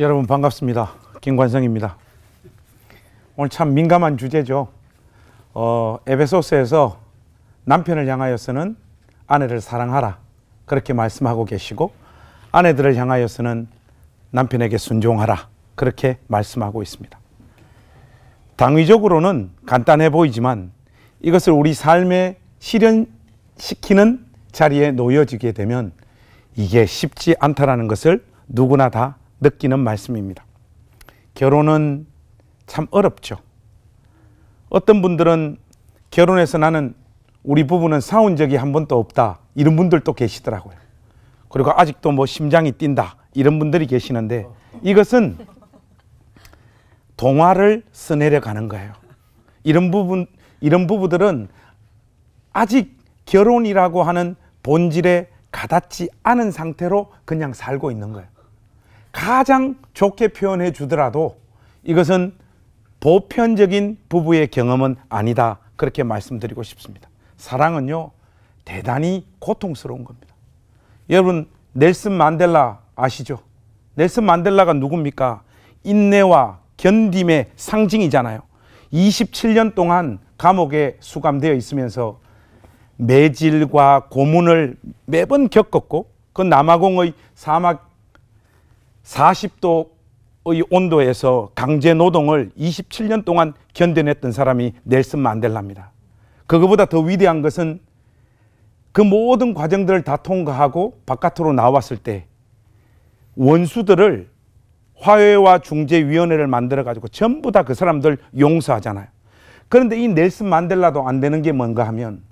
여러분 반갑습니다. 김관성입니다. 오늘 참 민감한 주제죠. 어, 에베소스에서 남편을 향하여서는 아내를 사랑하라 그렇게 말씀하고 계시고 아내들을 향하여서는 남편에게 순종하라 그렇게 말씀하고 있습니다. 당위적으로는 간단해 보이지만 이것을 우리 삶에 실현시키는 자리에 놓여지게 되면 이게 쉽지 않다라는 것을 누구나 다 느끼는 말씀입니다. 결혼은 참 어렵죠. 어떤 분들은 결혼해서 나는 우리 부부는 싸운 적이 한 번도 없다. 이런 분들도 계시더라고요. 그리고 아직도 뭐 심장이 뛴다. 이런 분들이 계시는데 이것은 동화를 써내려 가는 거예요. 이런 부분, 이런 부부들은 아직 결혼이라고 하는 본질에 가닿지 않은 상태로 그냥 살고 있는 거예요. 가장 좋게 표현해 주더라도 이것은 보편적인 부부의 경험은 아니다. 그렇게 말씀드리고 싶습니다. 사랑은요, 대단히 고통스러운 겁니다. 여러분, 넬슨 만델라 아시죠? 넬슨 만델라가 누굽니까? 인내와 견딤의 상징이잖아요. 27년 동안 감옥에 수감되어 있으면서 매질과 고문을 매번 겪었고 그 남아공의 사막 40도의 온도에서 강제 노동을 27년 동안 견뎌냈던 사람이 넬슨 만델라입니다. 그거보다 더 위대한 것은 그 모든 과정들을 다 통과하고 바깥으로 나왔을 때 원수들을 화해와 중재위원회를 만들어 가지고 전부 다 그 사람들 용서하잖아요. 그런데 이 넬슨 만델라도 안 되는 게 뭔가 하면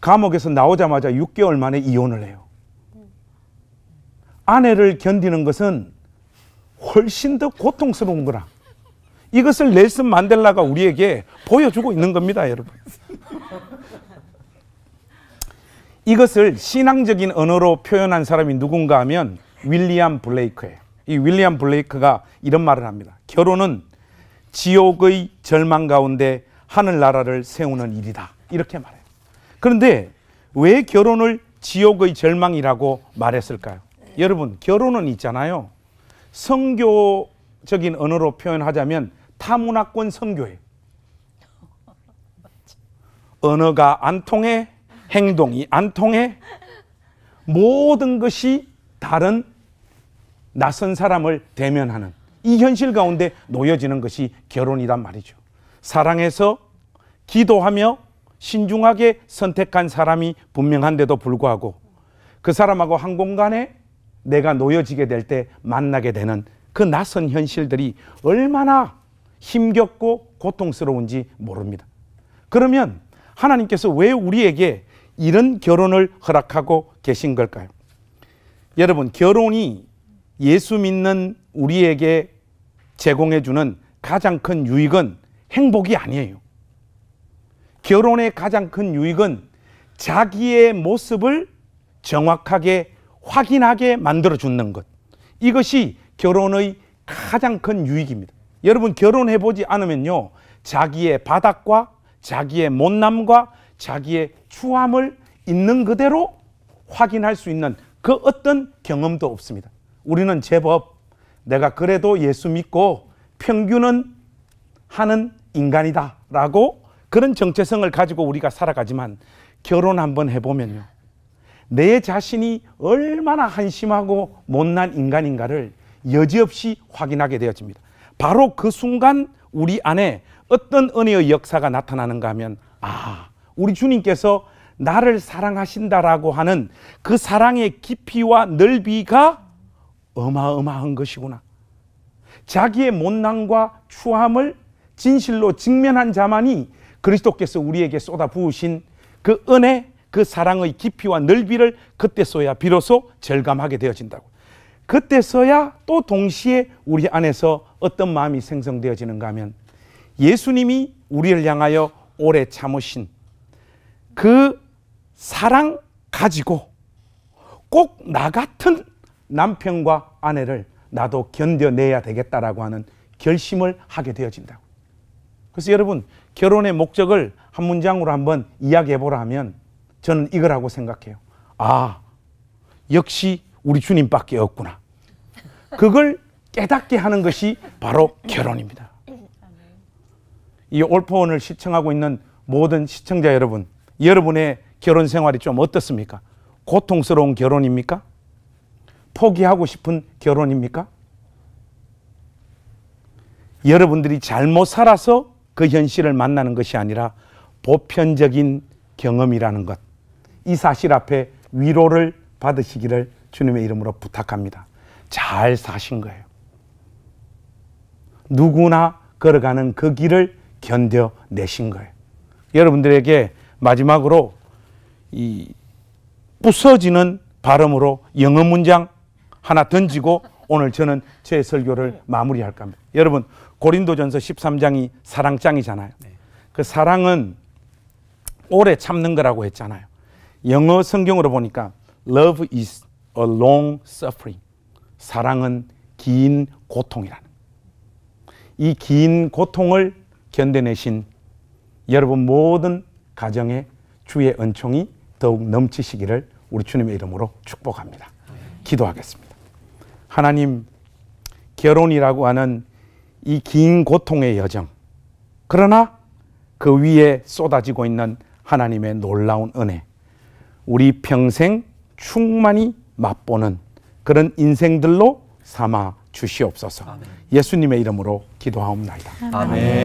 감옥에서 나오자마자 6개월 만에 이혼을 해요. 아내를 견디는 것은 훨씬 더 고통스러운 거라. 이것을 넬슨 만델라가 우리에게 보여주고 있는 겁니다, 여러분. 이것을 신앙적인 언어로 표현한 사람이 누군가 하면 윌리엄 블레이크예요. 이 윌리엄 블레이크가 이런 말을 합니다. 결혼은 지옥의 절망 가운데 하늘나라를 세우는 일이다. 이렇게 말해요. 그런데 왜 결혼을 지옥의 절망이라고 말했을까요? 여러분, 결혼은 있잖아요. 성교적인 언어로 표현하자면 타문화권 성교예요. 언어가 안 통해, 행동이 안 통해, 모든 것이 다른 낯선 사람을 대면하는 이 현실 가운데 놓여지는 것이 결혼이란 말이죠. 사랑해서 기도하며 신중하게 선택한 사람이 분명한데도 불구하고 그 사람하고 한 공간에 내가 놓여지게 될 때 만나게 되는 그 낯선 현실들이 얼마나 힘겹고 고통스러운지 모릅니다. 그러면 하나님께서 왜 우리에게 이런 결혼을 허락하고 계신 걸까요? 여러분, 결혼이 예수 믿는 우리에게 제공해 주는 가장 큰 유익은 행복이 아니에요. 결혼의 가장 큰 유익은 자기의 모습을 정확하게 확인하게 만들어 주는 것. 이것이 결혼의 가장 큰 유익입니다. 여러분 결혼해 보지 않으면요. 자기의 바닥과 자기의 못남과 자기의 추함을 있는 그대로 확인할 수 있는 그 어떤 경험도 없습니다. 우리는 제법 내가 그래도 예수 믿고 평균은 하는 인간이다라고 그런 정체성을 가지고 우리가 살아가지만 결혼 한번 해보면요. 내 자신이 얼마나 한심하고 못난 인간인가를 여지없이 확인하게 되어집니다. 바로 그 순간 우리 안에 어떤 은혜의 역사가 나타나는가 하면 아, 우리 주님께서 나를 사랑하신다라고 하는 그 사랑의 깊이와 넓이가 어마어마한 것이구나. 자기의 못난과 추함을 진실로 직면한 자만이 그리스도께서 우리에게 쏟아 부으신 그 은혜, 그 사랑의 깊이와 넓이를 그때서야 비로소 절감하게 되어진다고. 그때서야 또 동시에 우리 안에서 어떤 마음이 생성되어지는가 하면 예수님이 우리를 향하여 오래 참으신 그 사랑 가지고 꼭 나 같은 남편과 아내를 나도 견뎌내야 되겠다라고 하는 결심을 하게 되어진다고. 그래서 여러분 결혼의 목적을 한 문장으로 한번 이야기해 보라 하면 저는 이거라고 생각해요. 아, 역시 우리 주님밖에 없구나. 그걸 깨닫게 하는 것이 바로 결혼입니다. 이 올포원을 시청하고 있는 모든 시청자 여러분, 여러분의 결혼 생활이 좀 어떻습니까? 고통스러운 결혼입니까? 포기하고 싶은 결혼입니까? 여러분들이 잘못 살아서 그 현실을 만나는 것이 아니라 보편적인 경험이라는 것. 이 사실 앞에 위로를 받으시기를 주님의 이름으로 부탁합니다. 잘 사신 거예요. 누구나 걸어가는 그 길을 견뎌내신 거예요. 여러분들에게 마지막으로 이 부서지는 발음으로 영어 문장 하나 던지고 오늘 저는 제 설교를 마무리할까 합니다. 여러분 고린도전서 13장이 사랑장이잖아요. 그 사랑은 오래 참는 거라고 했잖아요. 영어 성경으로 보니까 love is a long suffering. 사랑은 긴 고통이라는. 이 긴 고통을 견뎌내신 여러분 모든 가정에 주의 은총이 더욱 넘치시기를 우리 주님의 이름으로 축복합니다. 기도하겠습니다. 하나님, 결혼이라고 하는 이 긴 고통의 여정. 그러나 그 위에 쏟아지고 있는 하나님의 놀라운 은혜. 우리 평생 충만히 맛보는 그런 인생들로 삼아 주시옵소서. 예수님의 이름으로 기도하옵나이다. 아멘.